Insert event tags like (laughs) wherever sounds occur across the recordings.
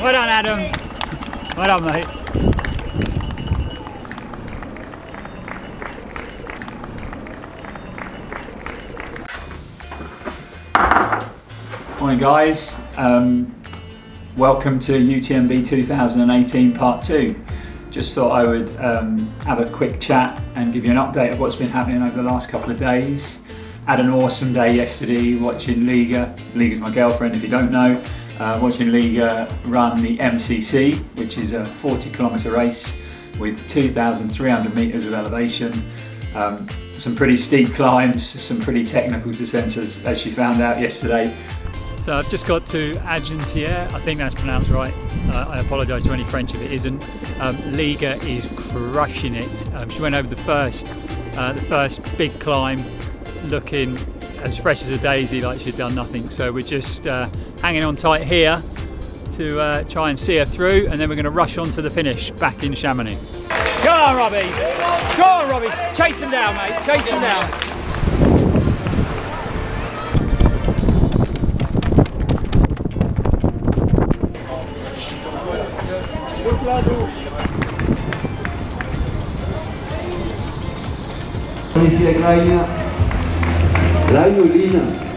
Well done, Adam. Well done, mate. Morning, guys. Um, welcome to UTMB 2018 Part 2. Just thought I would um, have a quick chat and give you an update of what's been happening over the last couple of days. Had an awesome day yesterday watching Liga. Liga's my girlfriend, if you don't know. Uh, watching Liga run the MCC, which is a 40 kilometre race with 2,300 metres of elevation. Um, some pretty steep climbs, some pretty technical descents, as, as she found out yesterday. So I've just got to Argentière, I think that's pronounced right. Uh, I apologise to any French if it isn't. Um, Liga is crushing it. Um, she went over the first, uh, the first big climb, looking as fresh as a daisy, like she'd done nothing. So we're just uh, hanging on tight here to uh, try and see her through, and then we're going to rush on to the finish back in Chamonix. Go on, Robbie! Go on, Robbie! Chase him down, mate. Chase him down. Graina, Lina.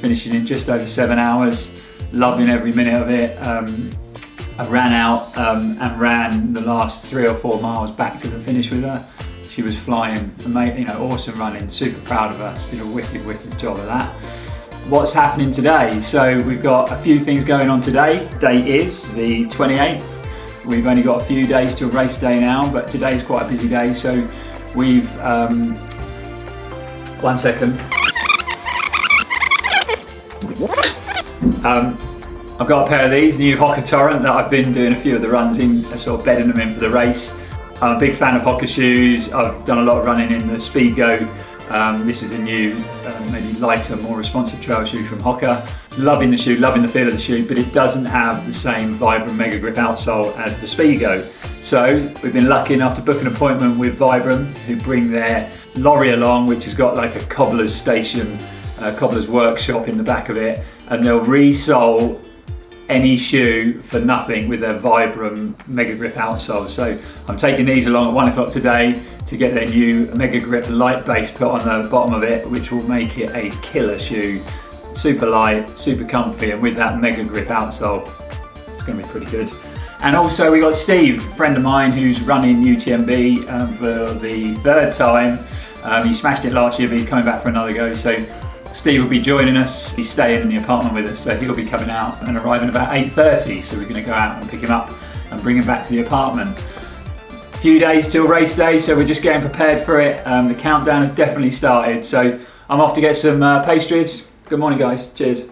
finishing in just over seven hours, loving every minute of it. Um, I ran out um, and ran the last three or four miles back to the finish with her. She was flying, you know, awesome running, super proud of her. Did a wicked, wicked job of that. What's happening today? So we've got a few things going on today. Date is the 28th. We've only got a few days till race day now, but today's quite a busy day. So we've, um, one second. Um, I've got a pair of these, new Hoka Torrent that I've been doing a few of the runs in, sort of bedding them in for the race. I'm a big fan of Hoka shoes. I've done a lot of running in the Speedgoat. Um, this is a new, uh, maybe lighter, more responsive trail shoe from Hoka. Loving the shoe, loving the feel of the shoe, but it doesn't have the same Vibram Mega Grip outsole as the Speedgoat. So we've been lucky enough to book an appointment with Vibram, who bring their lorry along, which has got like a cobbler's station, a cobbler's workshop in the back of it, and they'll resole any shoe for nothing with their Vibram Mega Grip outsole. So I'm taking these along at one o'clock today to get their new Mega Grip light base put on the bottom of it, which will make it a killer shoe. Super light, super comfy, and with that Mega Grip outsole, it's going to be pretty good. And also we got Steve, a friend of mine who's running UTMB um, for the third time. Um, he smashed it last year, but he's coming back for another go. So Steve will be joining us. He's staying in the apartment with us, so he'll be coming out and arriving about 8.30. So we're going to go out and pick him up and bring him back to the apartment. A few days till race day, so we're just getting prepared for it. Um, the countdown has definitely started. So I'm off to get some uh, pastries. Good morning, guys. Cheers.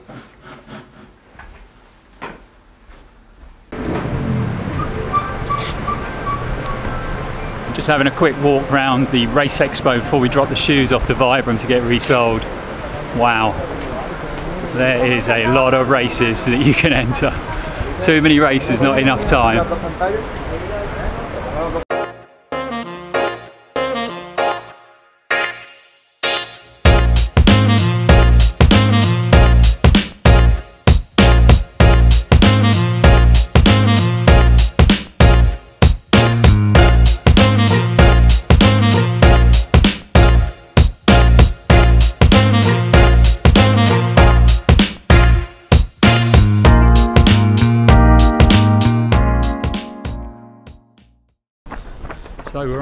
Just having a quick walk around the race expo before we drop the shoes off to Vibram to get resoled. Wow, there is a lot of races that you can (laughs) enter. Too many races, not enough time.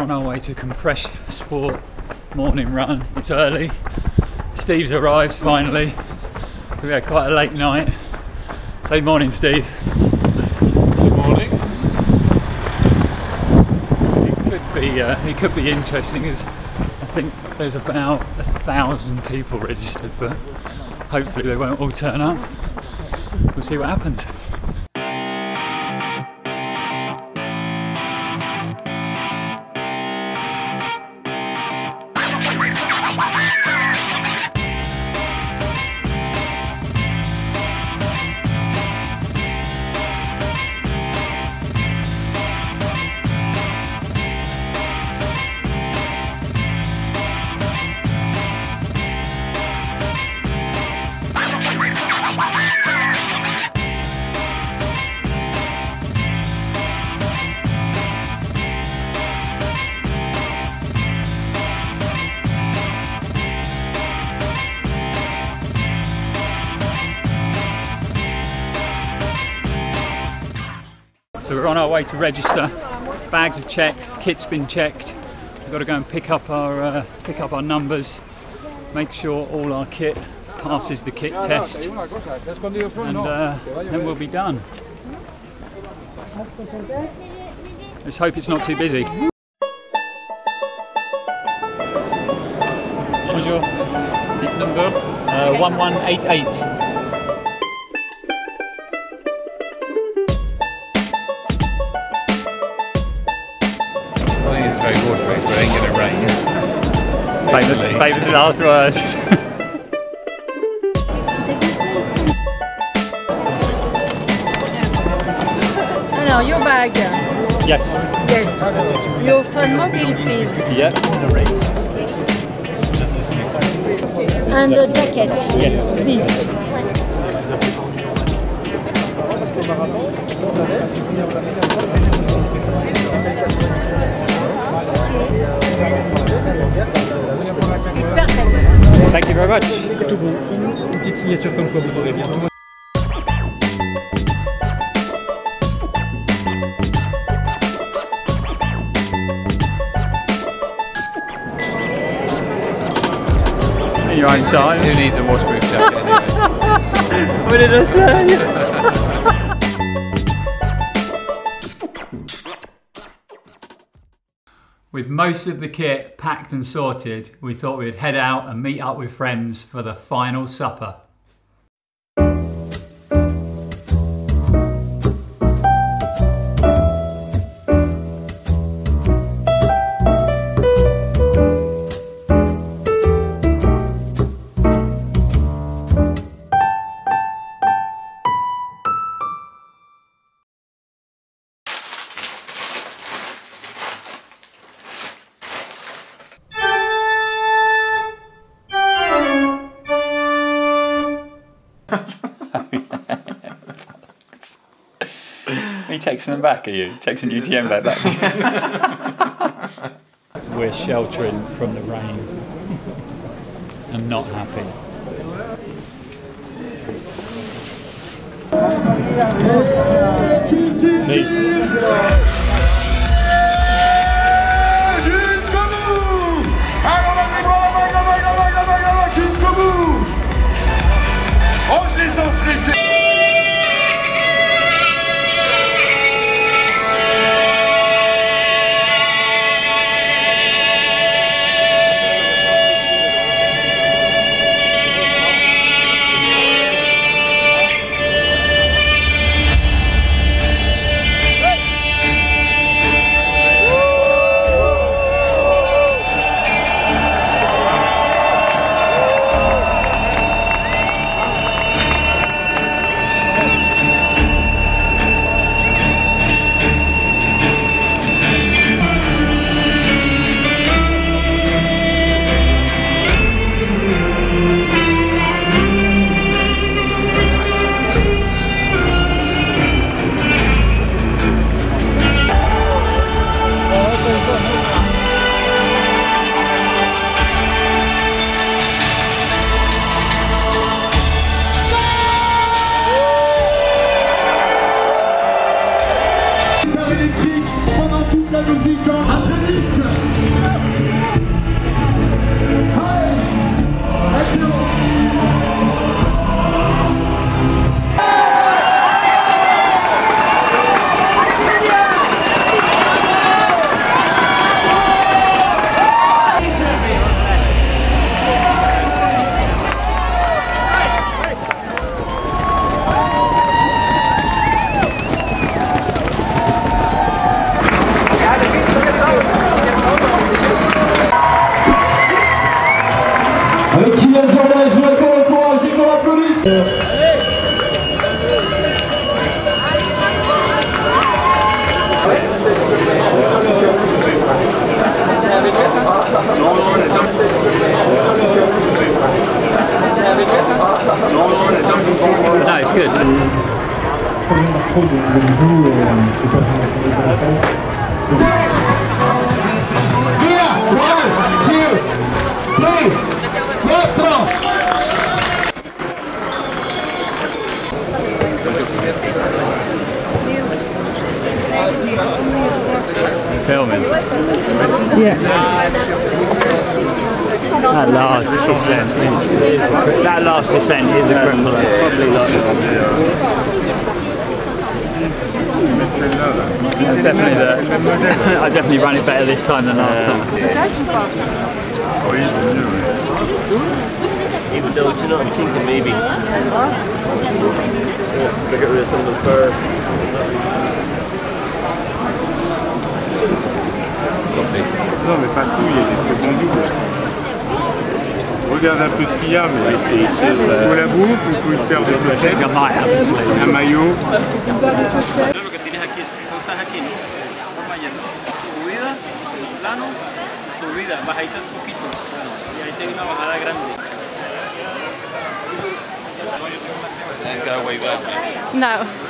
We're on our way to Compressed Sport morning run. It's early. Steve's arrived finally. So we had quite a late night. Say morning, Steve. Good morning. It could be uh, it could be interesting as I think there's about a thousand people registered, but hopefully they won't all turn up. We'll see what happens. Way to register. Bags have checked, kit's been checked. We've got to go and pick up our uh, pick up our numbers, make sure all our kit passes the kit test, and uh, then we'll be done. Let's hope it's not too busy. Bonjour. Number? Uh, 1188. Famous, famous last words. (laughs) Alors, your bag. yes. Yes. Your phone mobile, please. Yep. And a jacket. Yes. Please. It's perfect. Thank you very much. petite signature comme quoi vous aurez bien. In your own time. Who needs a waterproof jacket anyway? (laughs) What did I say? (laughs) most of the kit packed and sorted, we thought we'd head out and meet up with friends for the final supper. Are you texting them back, are you? Texting UTM back? back? (laughs) We're sheltering from the rain I'm not happy. See? Cri- that is a crippler. Probably like It's definitely the, (laughs) I definitely ran it better this time than last time. Even though, do you know, I'm thinking maybe. To get rid of some of the first. Non, mais pas tout, il y a des très bons doubles. Regarde un. Subida, plano, subida, bajaditas poquito. Y ahí se ve una bajada grande. No.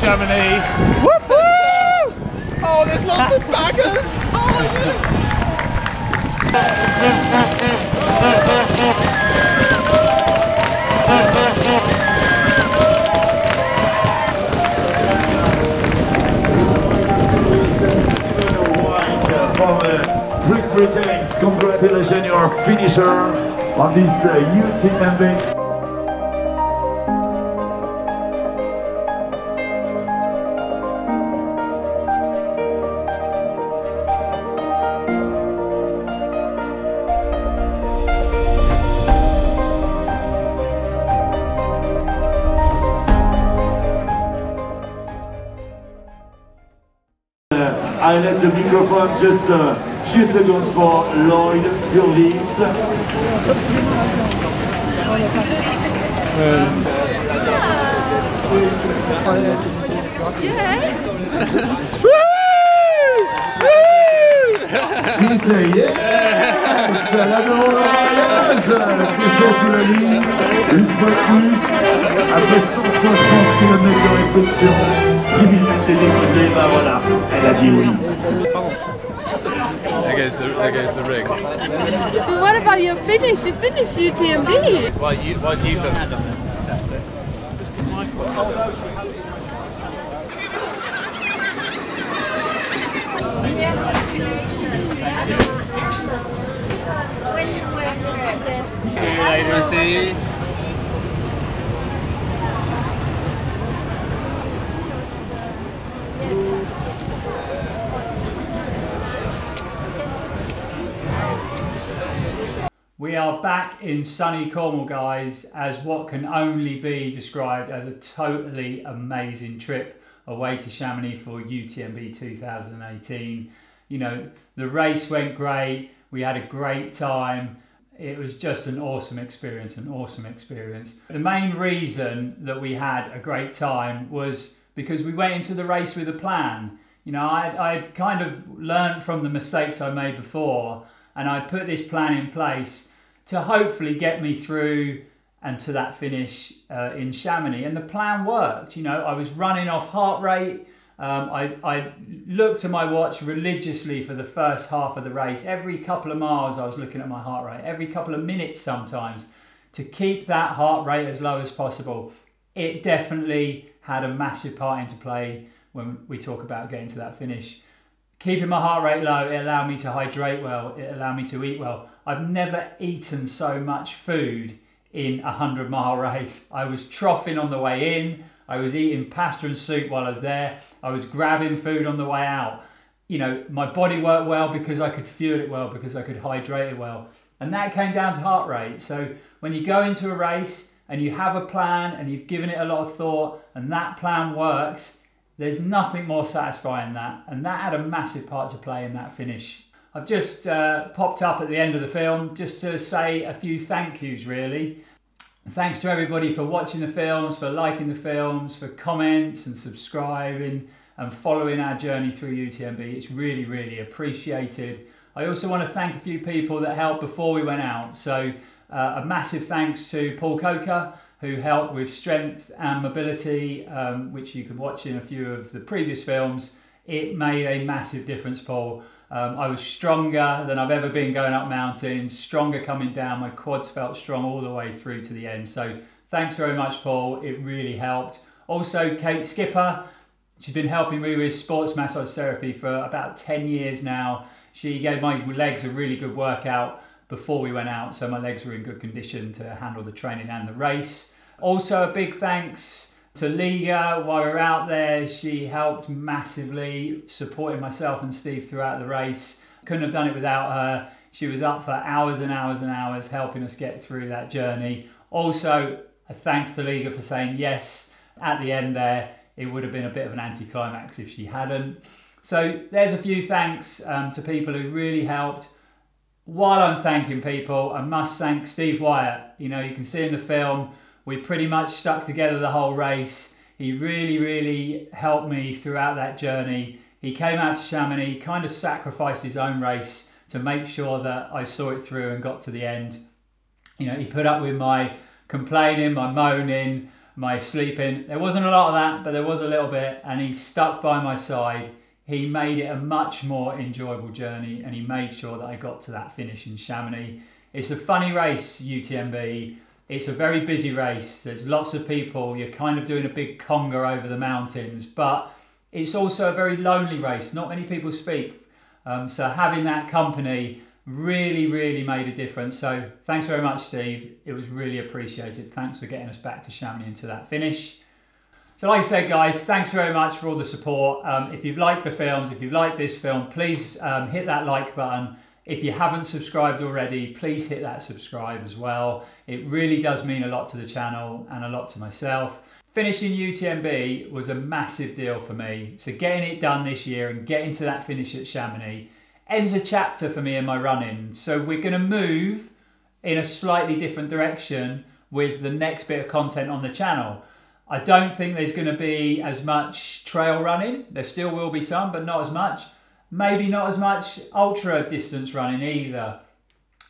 We're in Oh, there's lots of baggers. from uh, Great Britain. Congratulations, your finisher on this uh, UTMB. I let the microphone just a few seconds for Lloyd Purvis. Si, ça y est, ça la mariage, c'est sous la ligne, une fois de plus, après 160 km de réflexion, 10 minutes et demie, ben voilà, elle a dit oui. There goes the, there goes the ring. But what about your finish? You finished UTMB. Why you, why do you feel? We are back in sunny Cornwall, guys, as what can only be described as a totally amazing trip away to Chamonix for UTMB 2018. You know, the race went great. We had a great time. It was just an awesome experience, an awesome experience. The main reason that we had a great time was because we went into the race with a plan. You know, I I kind of learned from the mistakes I made before, and I put this plan in place to hopefully get me through and to that finish uh, in Chamonix. And the plan worked. You know, I was running off heart rate. Um, I, I looked at my watch religiously for the first half of the race. Every couple of miles, I was looking at my heart rate. Every couple of minutes, sometimes, to keep that heart rate as low as possible. It definitely had a massive part into play when we talk about getting to that finish. Keeping my heart rate low, it allowed me to hydrate well, it allowed me to eat well. I've never eaten so much food in a 100 mile (laughs) race. I was troughing on the way in, I was eating pasta and soup while I was there, I was grabbing food on the way out. You know, my body worked well because I could fuel it well, because I could hydrate it well. And that came down to heart rate. So when you go into a race and you have a plan and you've given it a lot of thought and that plan works, there's nothing more satisfying than that. And that had a massive part to play in that finish. I've just uh, popped up at the end of the film just to say a few thank yous really. Thanks to everybody for watching the films, for liking the films, for comments and subscribing and following our journey through UTMB. It's really, really appreciated. I also want to thank a few people that helped before we went out. So uh, a massive thanks to Paul Coker, who helped with strength and mobility, um, which you can watch in a few of the previous films. It made a massive difference, Paul. Um, I was stronger than I've ever been going up mountains, stronger coming down. My quads felt strong all the way through to the end. So thanks very much, Paul. It really helped. Also, Kate Skipper. She's been helping me with sports massage therapy for about 10 years now. She gave my legs a really good workout before we went out, so my legs were in good condition to handle the training and the race. Also, a big thanks to Liga while we were out there. She helped massively supporting myself and Steve throughout the race. Couldn't have done it without her. She was up for hours and hours and hours helping us get through that journey. Also, a thanks to Liga for saying yes at the end there. It would have been a bit of an anticlimax if she hadn't. So there's a few thanks um, to people who really helped while I'm thanking people, I must thank Steve Wyatt. You know, you can see in the film, we pretty much stuck together the whole race. He really, really helped me throughout that journey. He came out to Chamonix, kind of sacrificed his own race to make sure that I saw it through and got to the end. You know, he put up with my complaining, my moaning, my sleeping. There wasn't a lot of that, but there was a little bit, and he stuck by my side he made it a much more enjoyable journey and he made sure that I got to that finish in Chamonix. It's a funny race, UTMB. It's a very busy race. There's lots of people. You're kind of doing a big conga over the mountains, but it's also a very lonely race. Not many people speak. Um, so having that company really, really made a difference. So thanks very much, Steve. It was really appreciated. Thanks for getting us back to Chamonix and to that finish. So like I said, guys, thanks very much for all the support. Um, if you've liked the films, if you've liked this film, please um, hit that like button. If you haven't subscribed already, please hit that subscribe as well. It really does mean a lot to the channel and a lot to myself. Finishing UTMB was a massive deal for me. So getting it done this year and getting to that finish at Chamonix ends a chapter for me in my running. So we're going to move in a slightly different direction with the next bit of content on the channel. I don't think there's going to be as much trail running. There still will be some, but not as much. Maybe not as much ultra distance running either.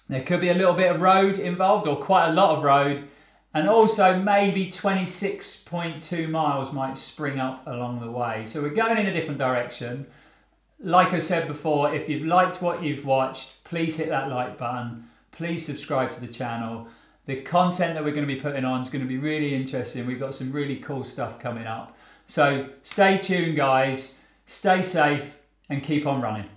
There could be a little bit of road involved or quite a lot of road. And also maybe 26.2 miles might spring up along the way. So we're going in a different direction. Like I said before, if you've liked what you've watched, please hit that like button. Please subscribe to the channel the content that we're going to be putting on is going to be really interesting. We've got some really cool stuff coming up. So stay tuned, guys. Stay safe and keep on running.